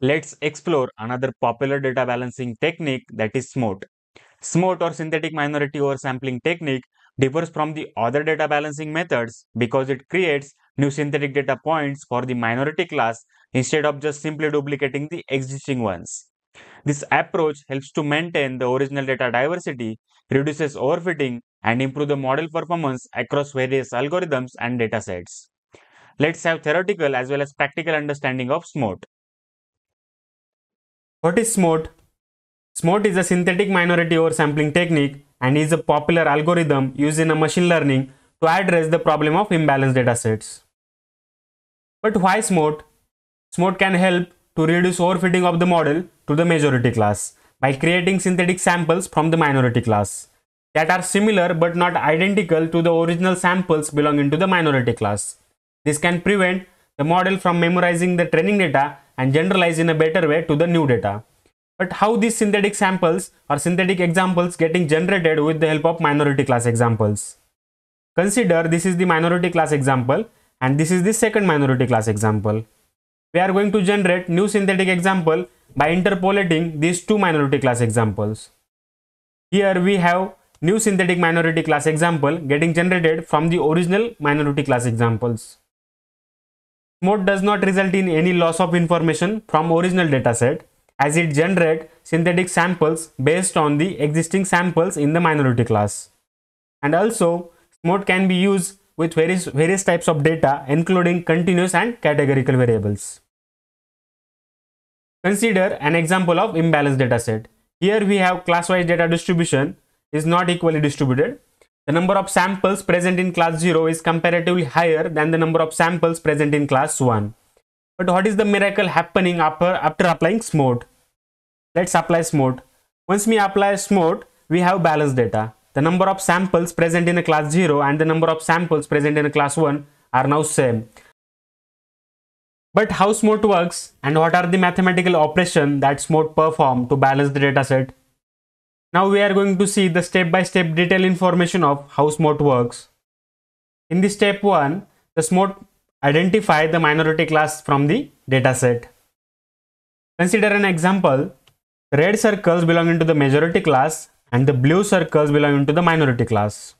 let's explore another popular data balancing technique that is SMOTE. SMOTE or synthetic minority oversampling technique differs from the other data balancing methods because it creates new synthetic data points for the minority class instead of just simply duplicating the existing ones. This approach helps to maintain the original data diversity, reduces overfitting, and improve the model performance across various algorithms and datasets. Let's have theoretical as well as practical understanding of SMOTE. What is SMOTE? SMOTE is a synthetic minority oversampling technique and is a popular algorithm used in machine learning to address the problem of imbalanced datasets. But why SMOTE? SMOTE can help to reduce overfitting of the model to the majority class by creating synthetic samples from the minority class that are similar but not identical to the original samples belonging to the minority class. This can prevent the model from memorizing the training data and generalize in a better way to the new data. But how these synthetic samples or synthetic examples getting generated with the help of minority class examples? Consider this is the minority class example and this is the second minority class example. We are going to generate new synthetic example by interpolating these two minority class examples. Here we have new synthetic minority class example getting generated from the original minority class examples. SMOTE does not result in any loss of information from original dataset as it generates synthetic samples based on the existing samples in the minority class. And also, SMOTE can be used with various, various types of data including continuous and categorical variables. Consider an example of imbalanced dataset. Here we have class-wise data distribution is not equally distributed the number of samples present in class 0 is comparatively higher than the number of samples present in class 1. But what is the miracle happening after, after applying SMOTE? Let's apply SMOTE. Once we apply SMOTE, we have balanced data. The number of samples present in a class 0 and the number of samples present in a class 1 are now same. But how SMOTE works and what are the mathematical operations that SMOTE perform to balance the dataset? Now we are going to see the step-by-step -step detailed information of how SMOTE works. In the step 1, the SMOTE identify the minority class from the dataset. Consider an example. Red circles belonging to the majority class and the blue circles belonging to the minority class.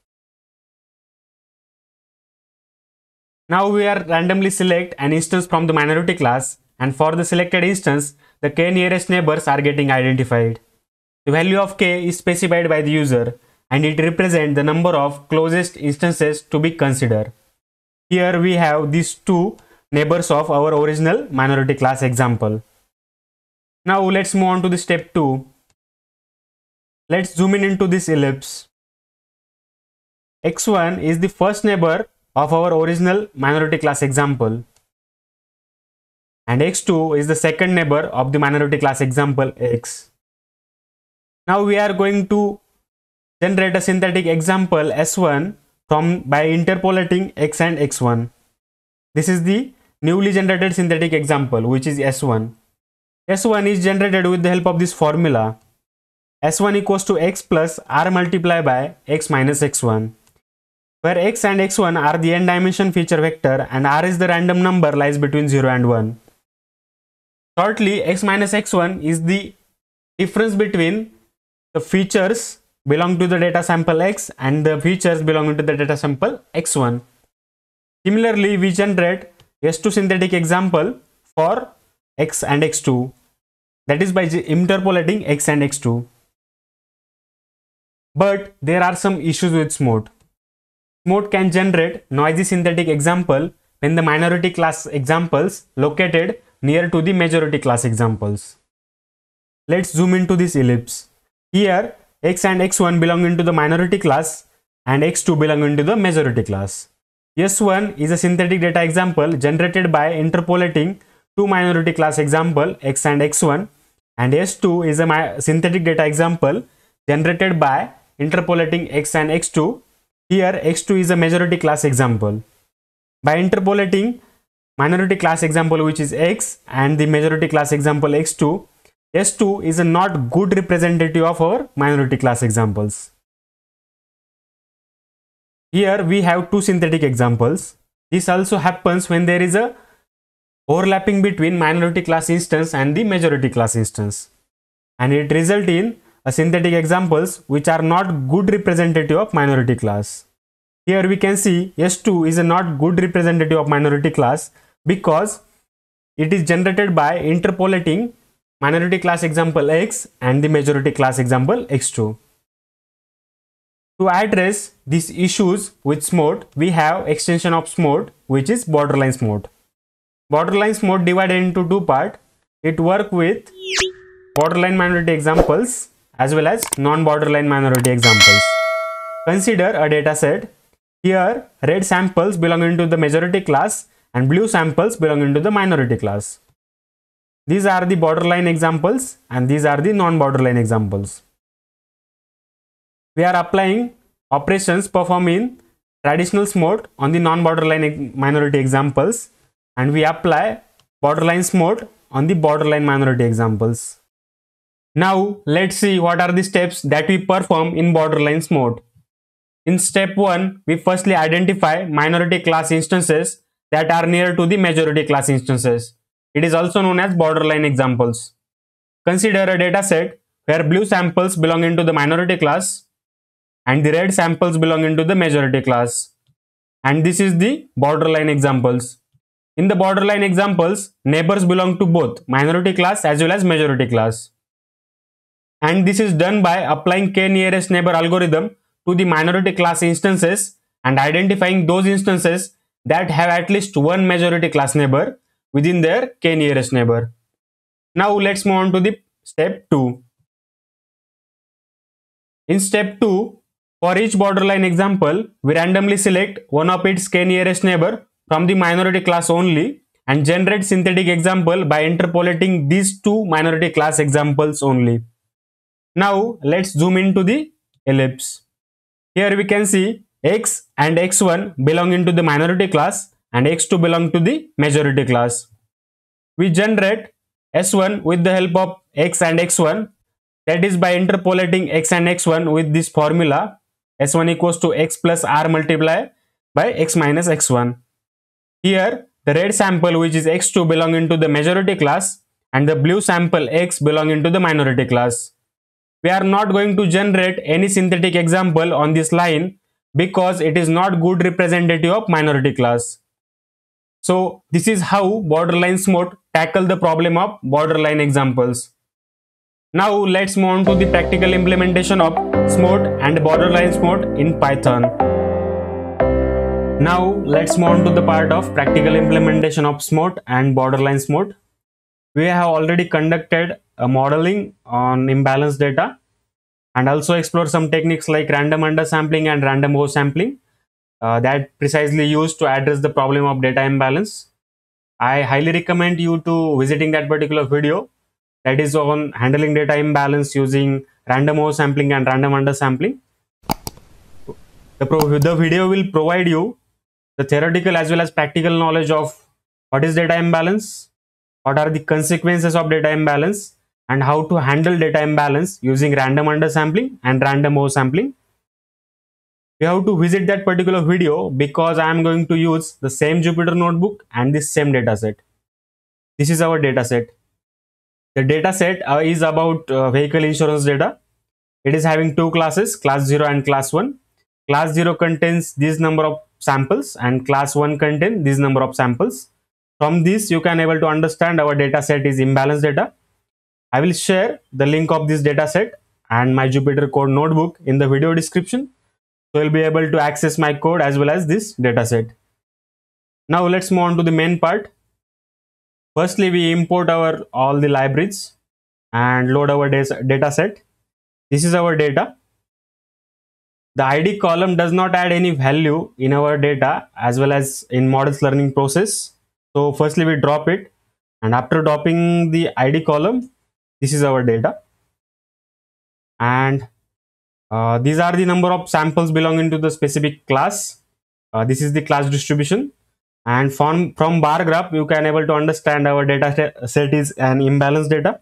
Now we are randomly select an instance from the minority class and for the selected instance, the k nearest neighbors are getting identified. The value of k is specified by the user and it represents the number of closest instances to be considered. Here we have these two neighbors of our original minority class example. Now let's move on to the step 2. Let's zoom in into this ellipse. x1 is the first neighbor of our original minority class example and x2 is the second neighbor of the minority class example x. Now we are going to generate a synthetic example S1 from by interpolating x and x1. This is the newly generated synthetic example which is S1. S1 is generated with the help of this formula. S1 equals to x plus r multiplied by x minus x1 where x and x1 are the n dimension feature vector and r is the random number lies between 0 and 1. Shortly, x minus x1 is the difference between the features belong to the data sample x and the features belonging to the data sample x1. Similarly, we generate S2 synthetic example for x and x2 that is by interpolating x and x2. But there are some issues with SMOTE. SMOTE can generate noisy synthetic example when the minority class examples located near to the majority class examples. Let's zoom into this ellipse. Here x and x1 belong into the minority class and x2 belong into the majority class. S1 is a synthetic data example generated by interpolating two minority class example x and x1 and S2 is a synthetic data example generated by interpolating x and x2. Here x2 is a majority class example. By interpolating minority class example which is x and the majority class example x2 S2 is a not good representative of our minority class examples. Here we have two synthetic examples. This also happens when there is a overlapping between minority class instance and the majority class instance. And it result in a synthetic examples which are not good representative of minority class. Here we can see S2 is a not good representative of minority class because it is generated by interpolating minority class example X and the majority class example X2. To address these issues with SMOTE, we have extension of SMOTE which is borderline SMOTE. Borderline SMOTE divided into two parts. It work with borderline minority examples as well as non-borderline minority examples. Consider a data set. Here red samples belong into the majority class and blue samples belong into the minority class. These are the borderline examples and these are the non-borderline examples we are applying operations performed in traditional SMOTE on the non-borderline minority examples and we apply borderline SMOTE on the borderline minority examples. Now let's see what are the steps that we perform in borderline SMOTE. In step 1, we firstly identify minority class instances that are near to the majority class instances. It is also known as borderline examples. Consider a data set where blue samples belong into the minority class and the red samples belong into the majority class. And this is the borderline examples. In the borderline examples, neighbors belong to both minority class as well as majority class. And this is done by applying k nearest neighbor algorithm to the minority class instances and identifying those instances that have at least one majority class neighbor within their k nearest neighbor. Now let's move on to the step 2. In step 2, for each borderline example, we randomly select one of its k nearest neighbor from the minority class only and generate synthetic example by interpolating these two minority class examples only. Now let's zoom into the ellipse. Here we can see x and x1 belong into the minority class and x2 belong to the majority class. We generate s1 with the help of x and x1 that is by interpolating x and x1 with this formula s1 equals to x plus r multiplied by x minus x1. Here the red sample which is x2 belong into the majority class and the blue sample x belong into the minority class. We are not going to generate any synthetic example on this line because it is not good representative of minority class. So this is how borderline SMOTE tackle the problem of borderline examples. Now let's move on to the practical implementation of SMOTE and borderline SMOTE in Python. Now let's move on to the part of practical implementation of SMOTE and borderline SMOTE. We have already conducted a modeling on imbalanced data and also explore some techniques like random undersampling and random oversampling uh, that precisely used to address the problem of data imbalance. I highly recommend you to visiting that particular video that is on handling data imbalance using random oversampling and random undersampling. The, the video will provide you the theoretical as well as practical knowledge of what is data imbalance, what are the consequences of data imbalance, and how to handle data imbalance using random undersampling and random oversampling. You have to visit that particular video because I am going to use the same Jupyter notebook and this same dataset. This is our dataset. The data set uh, is about uh, vehicle insurance data. It is having two classes, class 0 and class 1. Class 0 contains this number of samples and class 1 contains this number of samples. From this, you can able to understand our data set is imbalanced data. I will share the link of this data set and my Jupyter code notebook in the video description. So you'll be able to access my code as well as this data set. Now let's move on to the main part. Firstly we import our all the libraries and load our data set. This is our data. The id column does not add any value in our data as well as in models learning process. So firstly we drop it. And after dropping the id column this is our data. And uh, these are the number of samples belonging to the specific class. Uh, this is the class distribution. And from from bar graph you can able to understand our data set is an imbalanced data.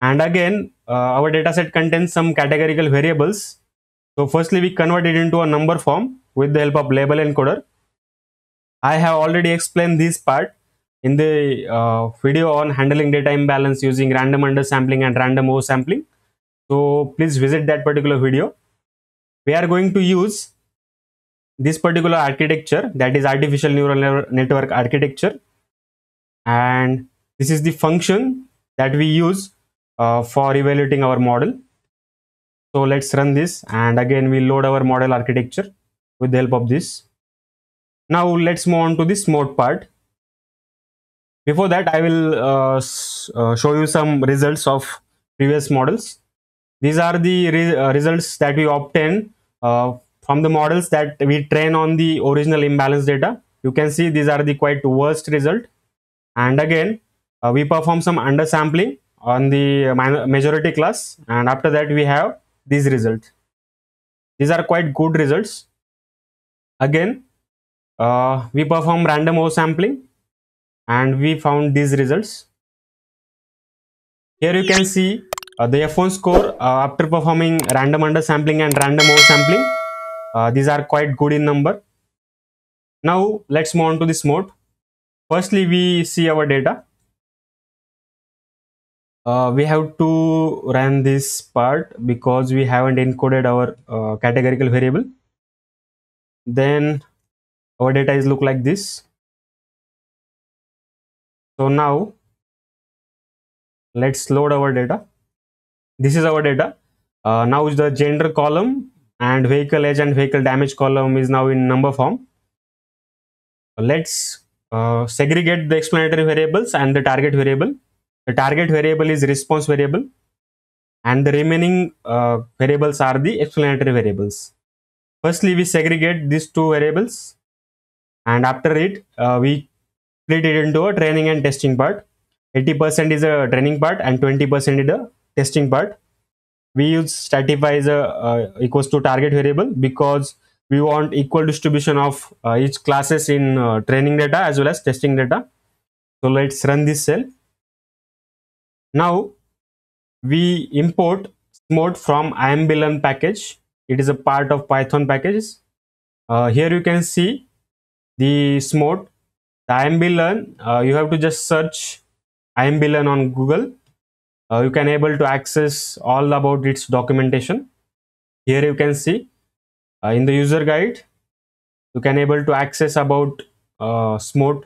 And again uh, our data set contains some categorical variables. So firstly we convert it into a number form with the help of label encoder. I have already explained this part in the uh, video on handling data imbalance using random undersampling and random oversampling. So please visit that particular video. We are going to use this particular architecture that is artificial neural network architecture and this is the function that we use uh, for evaluating our model. So let's run this and again we load our model architecture with the help of this. Now let's move on to this SMOTE part. Before that I will uh, uh, show you some results of previous models. These are the re uh, results that we obtain uh, from the models that we train on the original imbalance data. You can see these are the quite worst result. And again uh, we perform some undersampling on the majority class. And after that we have these results. These are quite good results. Again uh, we perform random oversampling. And we found these results. Here you can see uh, the F1 score uh, after performing random undersampling and random oversampling uh, these are quite good in number. Now let's move on to this SMOTE. Firstly we see our data. Uh, we have to run this part because we haven't encoded our uh, categorical variable. Then our data is look like this. So now let's load our data this is our data uh, now the gender column and vehicle age and vehicle damage column is now in number form let's uh, segregate the explanatory variables and the target variable the target variable is response variable and the remaining uh, variables are the explanatory variables. Firstly, we segregate these two variables and after it, uh, we split it into a training and testing part. 80% is a training part and 20% is a testing part. We use stratify as a uh, equals to target variable because we want equal distribution of uh, each classes in uh, training data as well as testing data. So let's run this cell now we import SMOTE from IMBlearn package. It is a part of Python packages. Uh, here you can see the SMOTE. The uh, you have to just search IMBlearn on Google. Uh, you can able to access all about its documentation. Here you can see uh, in the user guide, you can able to access about uh, SMOTE,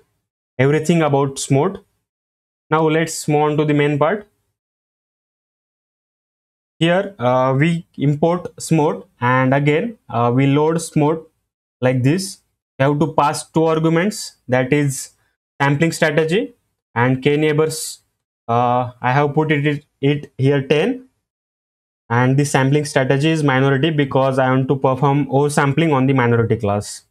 everything about SMOTE now let's move on to the main part. Here uh, we import SMOTE and again uh, we load SMOTE like this. We have to pass two arguments that is sampling strategy and k neighbors uh, I have put it, it here 10 and the sampling strategy is minority because I want to perform oversampling on the minority class.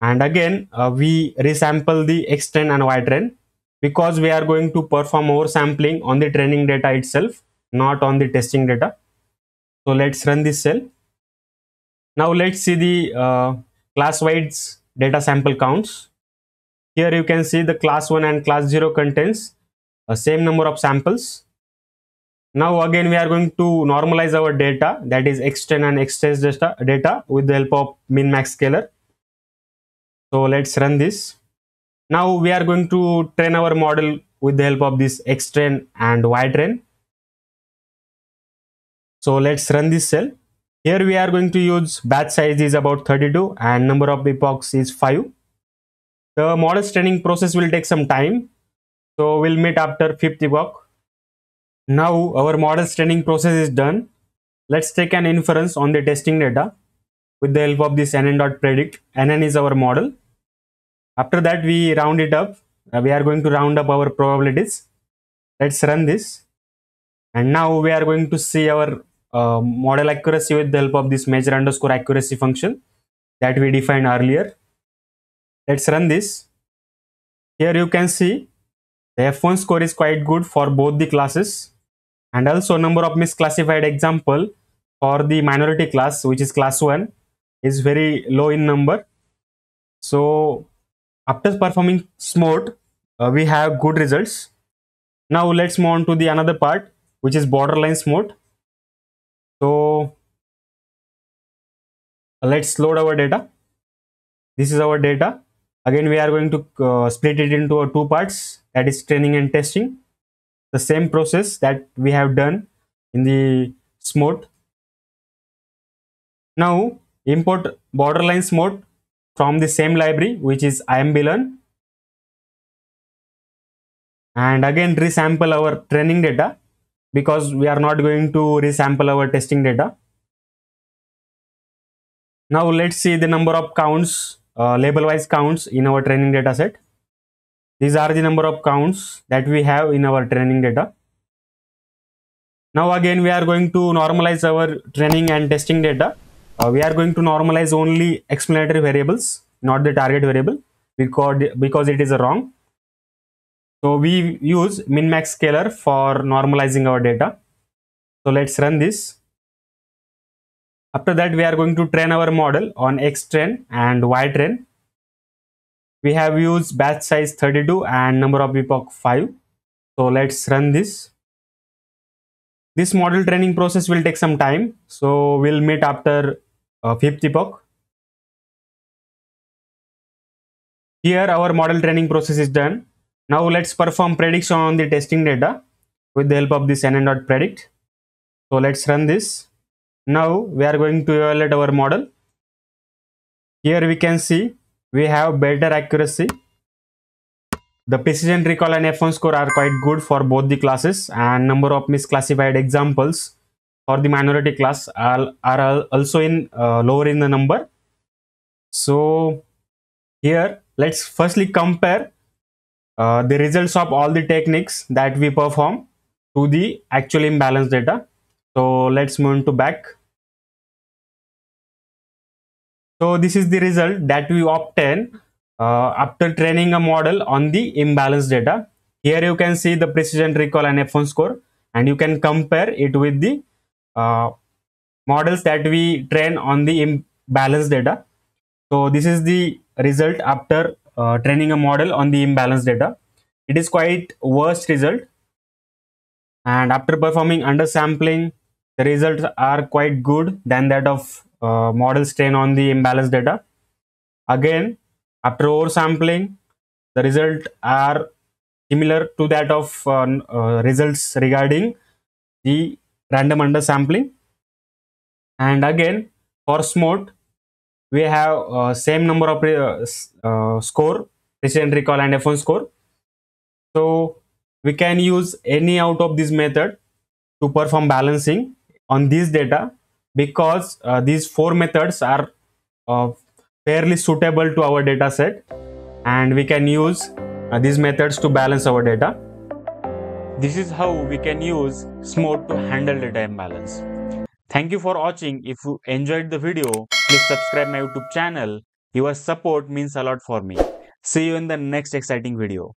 And again uh, we resample the X train and Y train because we are going to perform more sampling on the training data itself not on the testing data. So let's run this cell. Now let's see the uh, class wide data sample counts. Here you can see the class 1 and class 0 contains a same number of samples now again we are going to normalize our data that is xtrain and xtest data, data with the help of min max scaler so let's run this now we are going to train our model with the help of this xtrain and ytrain. So let's run this cell. Here we are going to use batch size is about 32 and number of epochs is 5. The model training process will take some time. So we'll meet after 5th epoch. Now our model training process is done. Let's take an inference on the testing data with the help of this nn.predict. nn is our model after that we round it up uh, we are going to round up our probabilities let's run this and now we are going to see our uh, model accuracy with the help of this measure underscore accuracy function that we defined earlier let's run this here you can see the f1 score is quite good for both the classes and also number of misclassified example for the minority class which is class 1 is very low in number so after performing SMOTE, uh, we have good results. Now let's move on to the another part, which is borderline SMOTE. So let's load our data. This is our data. again we are going to uh, split it into two parts that is training and testing. The same process that we have done in the SMOTE now import borderline SMOTE from the same library which is imblearn and again resample our training data because we are not going to resample our testing data. Now let's see the number of counts uh, label wise counts in our training data set these are the number of counts that we have in our training data. Now again we are going to normalize our training and testing data. Uh, we are going to normalize only explanatory variables not the target variable because because it is wrong. So we use min max scaler for normalizing our data. So let's run this. After that, we are going to train our model on X-train and Y-train. We have used batch size 32 and number of epoch 5. So let's run this. This model training process will take some time. So we'll meet after uh, fifth epoch. Here our model training process is done. Now let's perform prediction on the testing data with the help of this nn.predict. So let's run this. Now we are going to evaluate our model. Here we can see we have better accuracy. The precision recall and F1 score are quite good for both the classes and number of misclassified examples for the minority class are, are also in uh, lower in the number. So here let's firstly compare uh, the results of all the techniques that we perform to the actual imbalance data so let's move into back. So this is the result that we obtain uh, after training a model on the imbalance data. Here you can see the precision recall and F1 score and you can compare it with the uh, models that we train on the imbalance data. So this is the result after uh, training a model on the imbalance data. It is quite worst result and after performing undersampling the results are quite good than that of uh, model strain on the imbalance data. Again, after oversampling, the results are similar to that of uh, uh, results regarding the random undersampling. And again, for SMOTE, we have uh, same number of uh, score, precision recall and F1 score. So we can use any out of this method to perform balancing on this data because uh, these four methods are uh, fairly suitable to our data set and we can use uh, these methods to balance our data. This is how we can use SMOTE to handle data imbalance. Thank you for watching. If you enjoyed the video, please subscribe my YouTube channel. Your support means a lot for me. See you in the next exciting video.